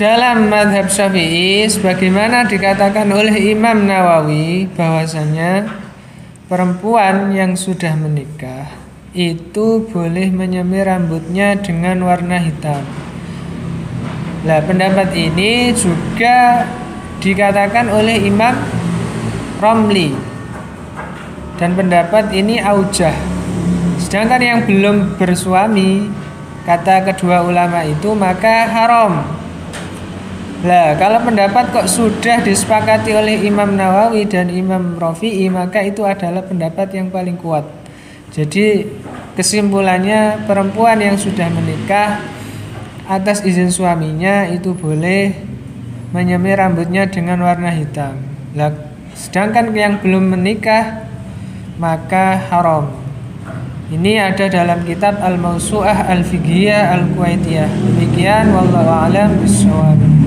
dalam madhab syafi'i sebagaimana dikatakan oleh Imam Nawawi bahwasanya perempuan yang sudah menikah itu boleh menyemir rambutnya dengan warna hitam. Nah pendapat ini juga dikatakan oleh Imam Romli dan pendapat ini aujah. Sedangkan yang belum bersuami kata kedua ulama itu maka haram. Lah kalau pendapat kok sudah disepakati oleh Imam Nawawi dan Imam Rafi'i maka itu adalah pendapat yang paling kuat. Jadi kesimpulannya perempuan yang sudah menikah atas izin suaminya itu boleh menyemir rambutnya dengan warna hitam. Lah sedangkan yang belum menikah maka haram. Ini ada dalam kitab Al-Mausu'ah Al-Fiqhiyah Al-Kuwaitiyah. Demikian wallahu a'lam bishawab.